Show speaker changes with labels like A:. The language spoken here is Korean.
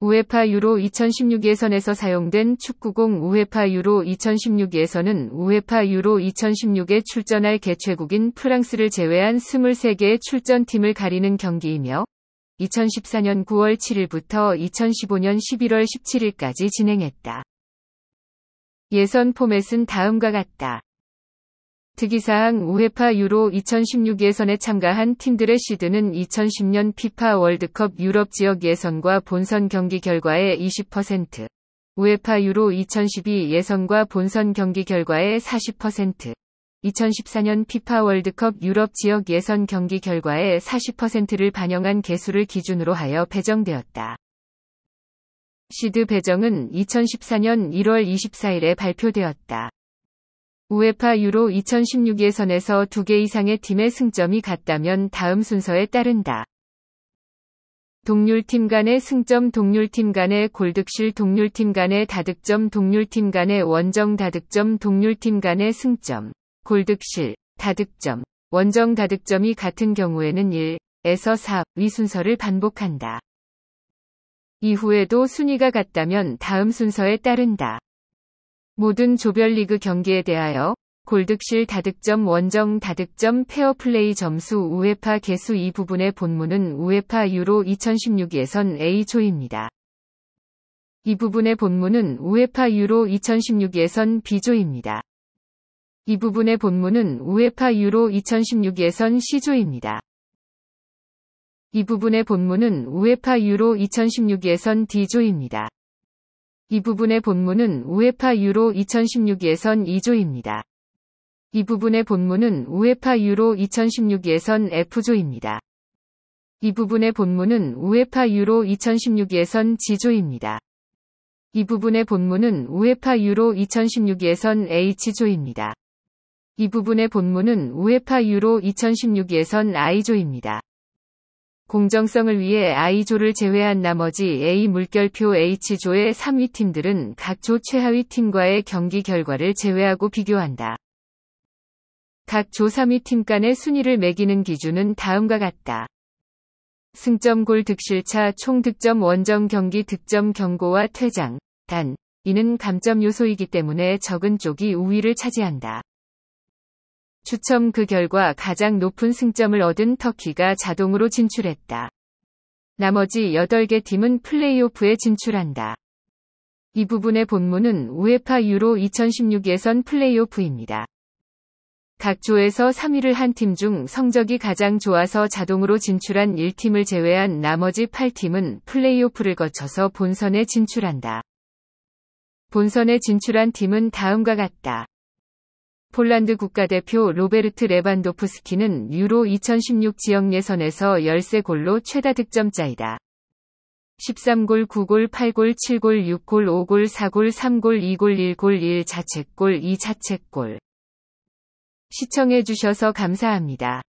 A: 우에파 유로 2016 예선에서 사용된 축구공 우에파 유로 2016 예선은 우에파 유로 2016에 출전할 개최국인 프랑스를 제외한 23개의 출전팀을 가리는 경기이며 2014년 9월 7일부터 2015년 11월 17일까지 진행했다. 예선 포맷은 다음과 같다. 특이사항 우에파 유로 2016 예선에 참가한 팀들의 시드는 2010년 피파 월드컵 유럽 지역 예선과 본선 경기 결과의 20%, 우에파 유로 2012 예선과 본선 경기 결과의 40%, 2014년 피파 월드컵 유럽 지역 예선 경기 결과의 40%를 반영한 개수를 기준으로 하여 배정되었다. 시드 배정은 2014년 1월 24일에 발표되었다. 우에파 유로 2016 예선에서 두개 이상의 팀의 승점이 같다면 다음 순서에 따른다. 동률팀 간의 승점 동률팀 간의 골득실 동률팀 간의 다득점 동률팀 간의 원정 다득점 동률팀 간의 승점 골득실 다득점 원정 다득점이 같은 경우에는 1에서 4 위 순서를 반복한다. 이후에도 순위가 같다면 다음 순서에 따른다. 모든 조별리그 경기에 대하여 골득실 다득점 원정 다득점 페어플레이 점수 UEFA 계수 이 부분의 본문은 UEFA 유로 2016 예선 A조입니다. 이 부분의 본문은 우에파 유로 2016 예선 B조입니다. 이 부분의 본문은 우에파 유로 2016 예선 C조입니다. 이 부분의 본문은 우에파 유로 2016 예선 D조입니다. 이 부분의 본문은 우에파 유로 2016 예선 2조입니다. 이 부분의 본문은 우에파 유로 2016 예선 F조입니다. 이 부분의 본문은 우에파 유로 2016 예선 G조입니다. 이 부분의 본문은 우에파 유로 2016 예선 H조입니다. 이 부분의 본문은 우에파 유로 2016 예선 I조입니다. 공정성을 위해 I조를 제외한 나머지 A 물결표 H조의 3위 팀들은 각 조 최하위 팀과의 경기 결과를 제외하고 비교한다. 각 조 3위 팀 간의 순위를 매기는 기준은 다음과 같다. 승점 골 득실차 총 득점 원정 경기 득점 경고와 퇴장, 단, 이는 감점 요소이기 때문에 적은 쪽이 우위를 차지한다. 추첨 그 결과 가장 높은 승점을 얻은 터키가 자동으로 진출했다. 나머지 8개 팀은 플레이오프에 진출한다. 이 부분의 본문은 우에파 유로 2016 예선 플레이오프입니다. 각 조에서 3위를 한 팀 중 성적이 가장 좋아서 자동으로 진출한 1팀을 제외한 나머지 8팀은 플레이오프를 거쳐서 본선에 진출한다. 본선에 진출한 팀은 다음과 같다. 폴란드 국가대표 로베르트 레반도프스키는 유로 2016 지역 예선에서 13골로 최다 득점자이다. 13골, 9골, 8골, 7골, 6골, 5골, 4골, 3골, 2골, 1골, 1 자책골, 2 자책골. 시청해주셔서 감사합니다.